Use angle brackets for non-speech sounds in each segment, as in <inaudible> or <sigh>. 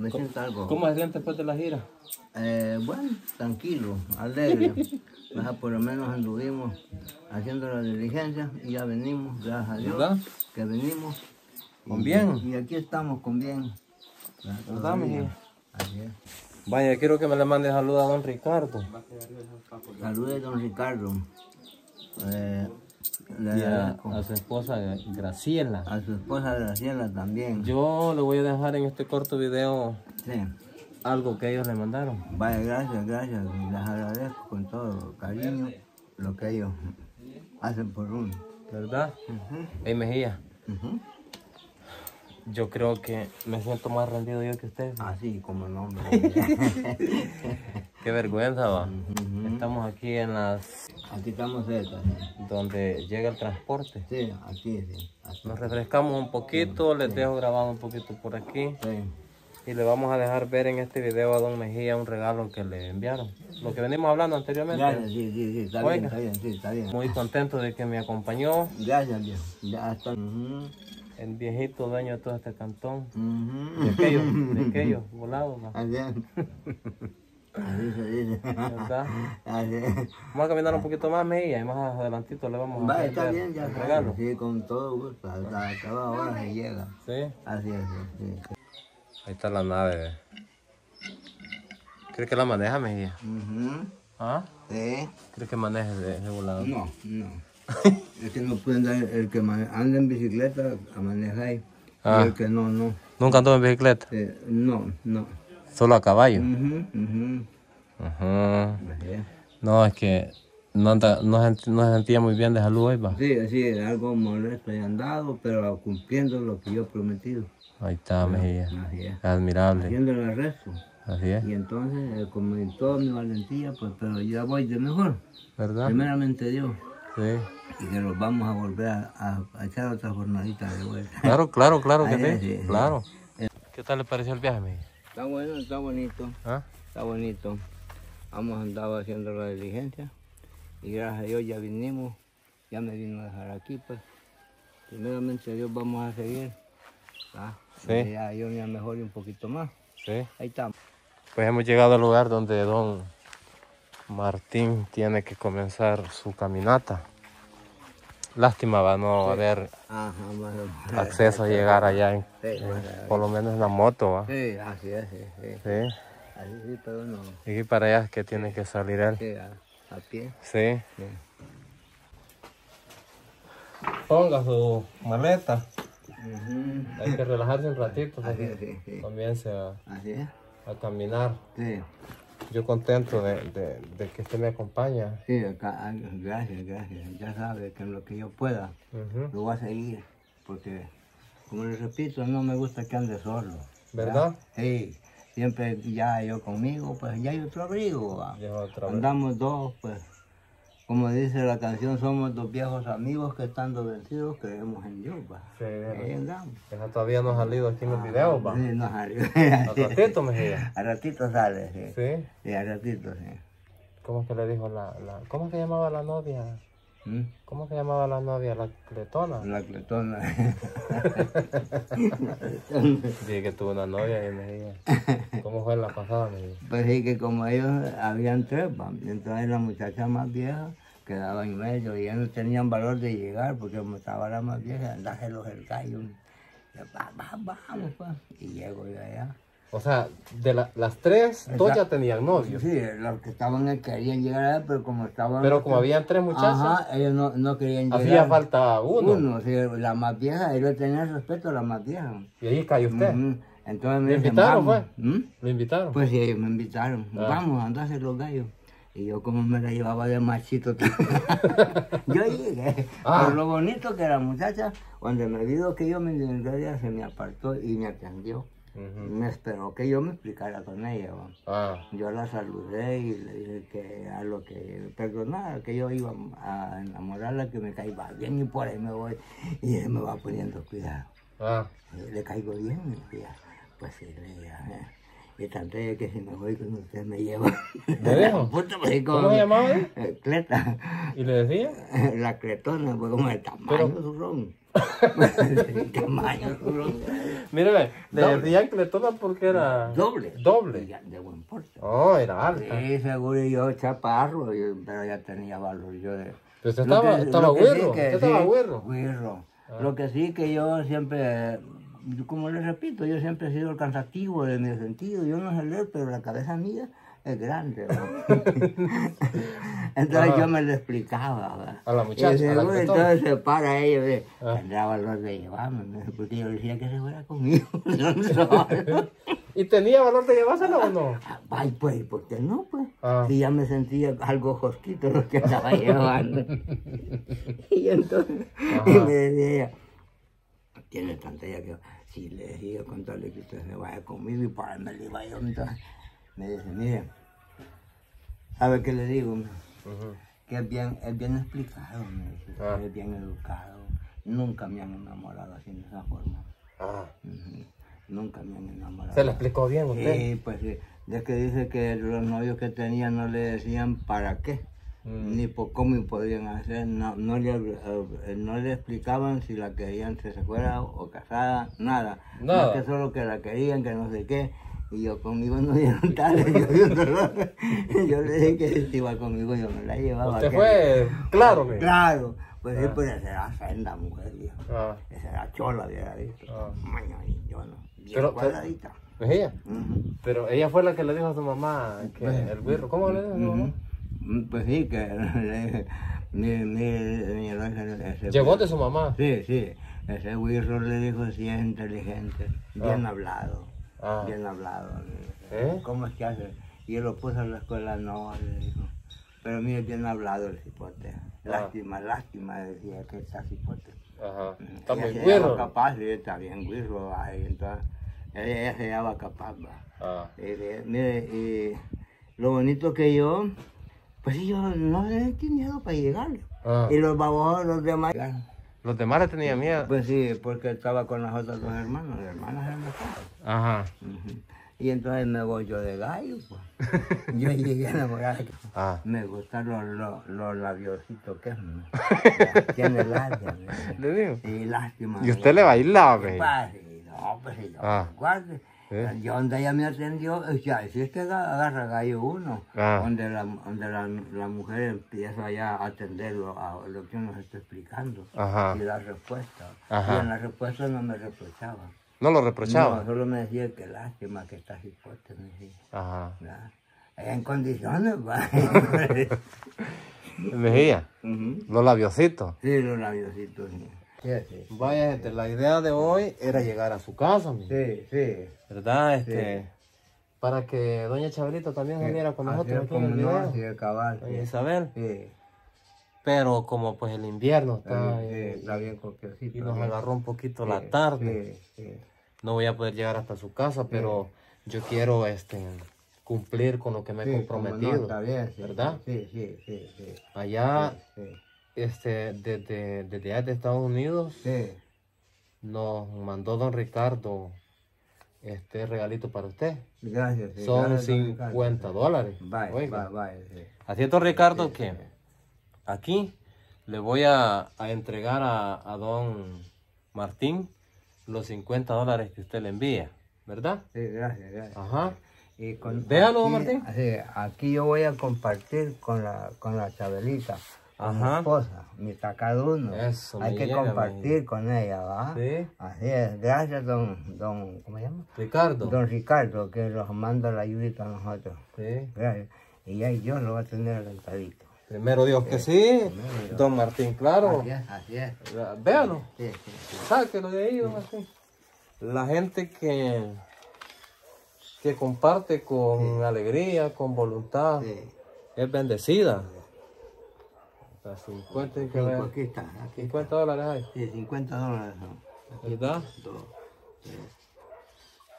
me siento algo. ¿Cómo se siente después de la gira? Eh, bueno, tranquilo, alegre. <laughs> Ajá, por lo menos anduvimos haciendo la diligencia y ya venimos, gracias a Dios, ¿Verdad? que venimos. Con Y- bien. Y aquí estamos con bien. ¿Verdad? Así es. Vaya, quiero que me le mande saludos a don Ricardo. Saludos, don Ricardo. Eh, le Y a, su esposa Graciela. A su esposa Graciela también. Yo le voy a dejar en este corto video Sí. algo que ellos le mandaron. Vaya, gracias, gracias. Les agradezco con todo cariño lo que ellos hacen por uno. ¿Verdad? Ey, Mejía, yo creo que me siento más rendido yo que usted. Así como nombre. <laughs> Qué vergüenza, va. Estamos aquí en las... Aquí estamos cerca. sí. donde llega el transporte. Sí, aquí, sí. Aquí. Nos refrescamos un poquito, les dejo grabado un poquito por aquí Sí. y le vamos a dejar ver en este video a Don Mejía un regalo que le enviaron. Lo que venimos hablando anteriormente. Gracias, sí, sí, sí, está Oiga. bien, está bien, sí, está bien. Muy contento de que me acompañó Gracias, viejo. Ya está. Ujú, el viejito dueño de todo este cantón. ujú. De aquellos, de <laughs> aquellos volados, <laughs> ¿verdad? <laughs> Vamos a caminar un poquito más, Mejía, y más adelantito le vamos a Va, está bien, ya regalo. Sí, con todo gusto. Hasta a toda hora se llega. Sí, Así es, sí. ahí está la nave. ¿Crees que la maneja, Mejía? ¿Ah? Sí. ¿Crees que maneje de, de volado? No, no. <laughs> es que no pueden dar el que anda en bicicleta a manejar y Ah. el que no, no. ¿Nunca anduvo en bicicleta? Eh, no, no. Solo a caballo. Ujú. Ajá. No, es que no, anda- no, no sentía muy bien de salud hoy, va. Sí, sí, algo molesto y andado, pero cumpliendo lo que yo he prometido. Ahí está, Mejía. Así es. Es admirable. Haciendo el resto. Así es. Y entonces, eh, como en toda mi valentía, pues, pero ya voy de mejor. ¿Verdad? Primeramente Dios. Sí. Y que nos vamos a volver a, a- a echar otra jornadita de vuelta. Claro, claro, claro que <laughs> sí. sí, sí. Claro. ¿Qué tal le pareció el viaje, Mejía? Está bueno, está bonito. ¿Ah? Está bonito. Hemos andado haciendo la diligencia y gracias a Dios ya vinimos. Ya me vino a dejar aquí, pues. Primeramente Dios vamos a seguir. ¿ah? Sí. Y Ya yo me mejore un poquito más. Sí. Ahí estamos. Pues hemos llegado al lugar donde don Martín tiene que comenzar su caminata. Lástima va no haber Ajá, bueno. acceso a llegar allá, en- Sí, bueno, por lo menos en la moto, ¿va? sí, así es, sí, sí. Sí. Así sí, pero no. Y para allá es que tiene que salir él. Sí, a, a pie. Sí. Sí. Ponga su maleta. Hay que relajarse un ratito. Así para es, sí, sí. que Comience a, Así es. a caminar. Sí, Yo contento de, de- de que usted me acompaña. sí, gracias, gracias. Ya sabe que en lo que yo pueda, lo voy a seguir. Porque, como les repito, no me gusta que ande solo. ¿Verdad? Sí, siempre ya yo conmigo, pues ya hay otro abrigo. otra vez. Andamos dos, pues, como dice la canción, somos dos viejos amigos que estando vencidos creemos en Dios. va. Sí, Ahí andamos. esa todavía no ha salido aquí en los videos, va. Sí, no salió. <laughs> Al ratito, Mejía. Al ratito sale, sí. Sí. Sí, al ratito, sí. ¿Cómo es que le dijo la, la... ¿Cómo que llamaba la novia? ¿Mm? ¿Cómo se llamaba la novia? La cletona. La cletona. <laughs> Dije que tuvo una novia y Mejía. ¿Cómo fue la pasada, Mejía? Pues sí, que como ellos habían tres, entonces la muchacha más vieja quedaba en medio y ellos no tenían valor de llegar porque como estaba la más vieja, andárselos el gallo. Yo, va, va, vamos, pues. Y llego yo allá. O sea, de la- las tres, dos ya tenían novio. Sí, los que estaban ahí querían llegar pero como estaban... Pero como habían tres muchachas, Ajá, ellos no, no querían llegar. hacía falta uno. Uno, sí, la más vieja, ellos tenían respeto a la más vieja. Y ahí cayó usted. Entonces me ¿Le dicen, invitaron, fue? ¿Mm? Lo invitaron. Pues sí, ellos me invitaron. Ah. Vamos, andase los gallos. Y yo como me la llevaba de machito. <laughs> yo llegué. Ah. Pero lo bonito que la muchacha, cuando me vio que yo me identificaría, se me apartó y me atendió. Me esperó que yo me explicara con ella. Ah, Yo la saludé y le dije que a lo que perdonara, que yo iba a enamorarla, que me caía bien y por ahí me voy. Y él me va poniendo cuidado. ah. Le caigo bien, me decía. Pues sí, le dije, "eh". Y tanto ella que si me voy con usted me lleva. ¿Me dijo? Puta, pues, ¿Cómo como- llamaba Cleta. ¿Y le decía? <laughs> La cletona, pues como el tamaño Pero- su ron. <laughs> el tamaño su ron. Mire, ve, le decían cletona porque era Doble. doble. De buen porte. Oh, era alta. Sí, seguro yo chaparro, yo- pero ya tenía valor yo de... Pero usted Lo estaba, que- estaba que sí que Usted estaba sí, güero. güero. Lo que sí que yo siempre, como les repito, yo siempre he sido el cansativo de mi sentido. Yo no sé leer, pero la cabeza mía es grande. ¿no? <laughs> entonces yo me lo explicaba. ¿verdad? A la muchacha, Y a seguro, que entonces se para ella, Ah. tendrá valor de llevarme, porque yo decía que se fuera conmigo. <laughs> ¿Y tenía valor de llevársela o no? Ay, pues, ¿por qué no, pues? Ah. Si ya me sentía algo josquito lo que estaba llevando. <laughs> y entonces, y me decía ella, tiene tanta ya que si le decía contarle que usted se vaya conmigo y para me le iba yo, entonces me dice, mire, ¿sabe qué le digo? Que es bien, es bien explicado, me dice, Ah. es bien educado. Nunca me han enamorado así de esa forma. Ah. Nunca me han enamorado. se le explicó bien usted. Sí, pues sí. De que dice que los novios que tenía no le decían para qué, Mm. ni por cómo podían hacer, no, no, le, eh, no le explicaban si la querían que se fuera o casada, nada. Nada. Más que solo que la querían, que no sé qué. Y yo conmigo no dieron tal, <laughs> yo, yo, le dije que si iba conmigo yo me la llevaba. Usted fue claro. Claro, pues sí, pues esa era senda mujer, viejo. Ah, Esa era chola, hubiera visto. Ah. Maña, yo no. Bien Pero- cuadradita. ¿es ella? Pero ella fue la que le dijo a su mamá que el güiro. ¿Cómo le dijo a su mamá? Mm, Pues sí, que <laughs> mi, mi, mi Llegó de su mamá. Sí, sí. Ese güirro le dijo si es inteligente, bien hablado, Ah. bien hablado. le. ¿Eh? ¿Cómo es que hace? Y él lo puso en la escuela, no, le dijo. Pero mire, bien hablado el cipote. Ah. Lástima, lástima, decía que está cipote. Ajá. Está muy se güiro. llama capaz, sí, está bien güirro, ay, entonces, ella, se llama capaz, va. Ah. Y de- mire, y lo bonito que yo, pues yo no le tenía miedo para llegar. Ah. Y los babos, los demás. Los demás le tenían miedo. Pues sí, porque estaba con las otras dos hermanas, las hermanas eran las. Ajá. Y entonces me voy yo de gallo, pues. <laughs> Yo llegué a enamorar. Ah. Me gustan los, los, los labiositos que Tiene labia. ¿Le digo? Y lástima. Y usted le bailaba, ve. Pues, sí, no, pues sí, no, Ah. guarde. ¿Eh? Yo donde ella me atendió, sea, si es que aga- agarra gallo uno, Ah. donde, la, donde la, la mujer empieza ya a atenderlo a lo que uno está explicando Ajá. y dar respuesta. Ajá. Y en la respuesta no me reprochaba. No lo No, reprochaba. solo me decía que lástima que estás dispuesta, me decía. Ajá. ¿verdad? En condiciones, <laughs> va. Mejía. Ujú. Los labiositos. Sí, los labiositos. Sí, sí, sí. Vaya, gente, la idea de hoy era llegar a su casa, mi. Sí, sí. ¿verdad? Este, Para que doña Chabelita también saliera con nosotros es aquí en como el no, video. así es cabal. Doña sí. Isabel. Sí, Pero como pues el invierno está sí, eh, está bien y nos agarró un poquito la tarde, Sí, sí. no voy a poder llegar hasta su casa, pero yo quiero este cumplir con lo que me he como no, comprometido. está bien, sí, ¿verdad? Sí, sí, sí, sí. Allá, Sí, este, desde, desde allá de Estados Unidos, sí. nos mandó don Ricardo este regalito para usted. Gracias. sí, Son gracias, don Ricardo. 50 dólares. Vaya, Oiga. vaya, vaya, sí. Así es, don Ricardo, que aquí le voy a, a entregar a, a don Martín los 50 dólares que usted le envía, ¿verdad? Sí, gracias, gracias. Ajá. Y con, Déjalo, aquí- Martín. Sí, aquí yo voy a compartir con la, con la Chabelita, con mi Ajá. esposa, mitad cada uno. Eso, Hay que compartir con ella, ¿va? Sí. Así es. Gracias, don, don, ¿cómo se llama? Ricardo. Don Ricardo, que nos manda la ayudita a nosotros. Sí. Gracias. Y ya yo lo voy a tener alentadito. Primero Dios que sí. Dios. Don Martín, claro. Así es, así es. Véalo. Sí, sí, sí. Sáquelo de ahí, don Martín. La gente que, que comparte con alegría, con voluntad, es bendecida. Hasta 50, y que Cinco, vea. aquí está, aquí 50 dólares hay. Sí, 50 dólares son. ¿Verdad? Dos, tres,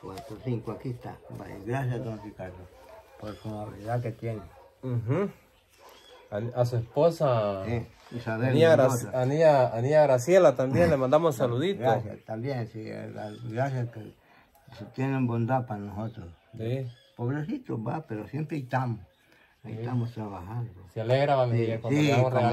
cuatro, cinco, aquí está. Vale, gracias, don Ricardo, por su amabilidad que tiene. Ujú. a, a su esposa, Sí, Isabel. Anía, Gra- Mendoza. Anía- Anía Graciela, también le mandamos saluditos. Gracias, también, sí, eh, gracias que tienen bondad para nosotros. Sí. Pobrecitos, va, pero siempre estamos, ahí estamos trabajando. Se alegra, va, mi Sí, vieja, cuando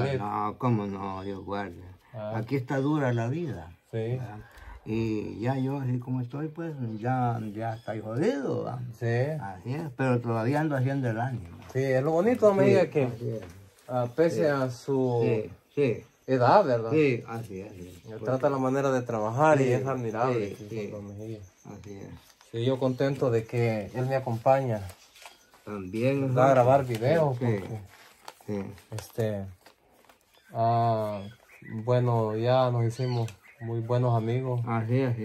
le sí, damos cómo no, cómo no, Dios guarde. Ah. Aquí está dura la vida. Sí. ¿verdad? Y ya yo, así como estoy, pues ya, ya estoy jodido. ¿va? Sí. Así es, pero todavía ando haciendo el ánimo. Sí, es lo bonito, me diga que Así es. ah, pese a su Sí, sí, edad, ¿verdad? sí, así es. sí. Él Trata la manera de trabajar y Sí, es admirable. sí, sí, sí. Así es. Sí, yo contento de que él me acompaña También. va a grabar videos Sí, este ah, bueno ya nos hicimos muy buenos amigos Así es,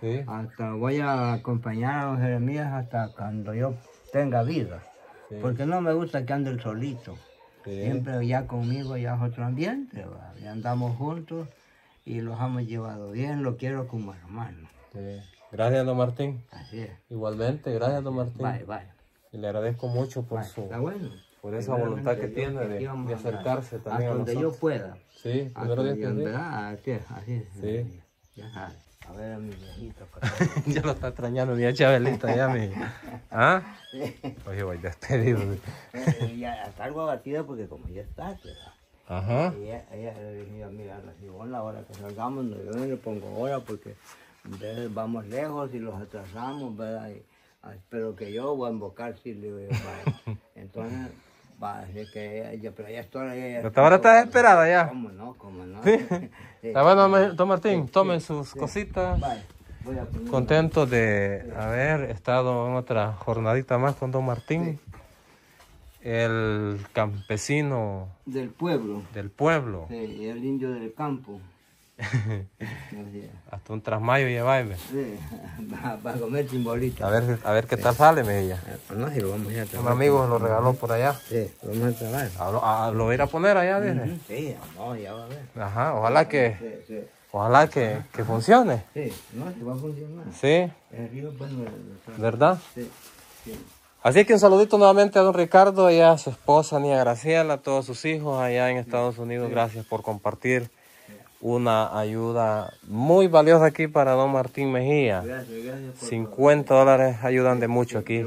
sí. Hasta voy a acompañar a don Jeremías hasta cuando yo tenga vida. Sí. Porque no me gusta que ande él solito. sí, Siempre ya conmigo ya es otro ambiente. ¿va? Ya andamos juntos y los hemos llevado bien. Lo quiero como hermano. gracias don Martín Así es. igualmente gracias don Martín Bye, bye. Y le agradezco mucho por su bueno. por esa voluntad que tiene de, yo- de a acercarse también Hasta a donde nosotros yo pueda. sí Dios donde Así es, así es. Sí. Ya sabes. A ver a mi viejito. <laughs> ya lo está extrañando mi Chabelita ya mi ¿ah? oye voy despedido <laughs> Eh, ya está algo abatida porque como ya está, ¿verdad? ajá Ella, ella le dijo, mira, la Simón, la hora que salgamos, no, yo no le pongo hora porque vamos lejos y los atrasamos, ¿verdad? Y, ah, pero que yo voy a invocar, sí, le yo, vaya. <laughs> Entonces, va a que ella- pero está ella, Hasta ahora estás esperada ya ¿Cómo no? ¿Cómo no? Sí. <laughs> Bueno, don Martín, tomen sus cositas. Voy a Contento de haber estado en otra jornadita más con don Martín, el campesino del pueblo, del pueblo. el indio del campo. <laughs> Hasta un trasmayo llevarme. Sí, <laughs> va, va a comer chimbolita. A ver, a ver qué tal sale, me ella. Eh, No, si lo vamos a ir a Un trabajar. amigo lo regaló por allá. Sí, lo vamos a trabajar. A lo, a- lo voy a ir a poner allá, dice. Sí, no, ya va a ver. Ajá, ojalá que, Sí, sí, ojalá que, que funcione. sí, no, si va a funcionar. Sí, El río, bueno, el- el- ¿verdad? sí, sí. Así que un saludito nuevamente a don Ricardo y a su esposa Nia Graciela, a todos sus hijos allá en Estados Unidos. Gracias por compartir una ayuda muy valiosa aquí para don Martín Mejía. Gracias, gracias por 50 dólares ayudan de mucho aquí.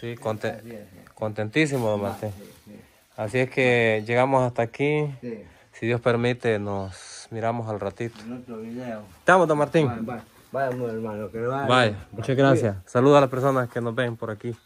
Sí, conte- Sí, contentísimo don Martín. Así es que llegamos hasta aquí. Si Dios permite, nos miramos al ratito. Estamos, don Martín. Vaya, hermano, muchas gracias. Saludos a las personas que nos ven por aquí.